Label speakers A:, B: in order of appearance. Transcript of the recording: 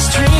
A: street.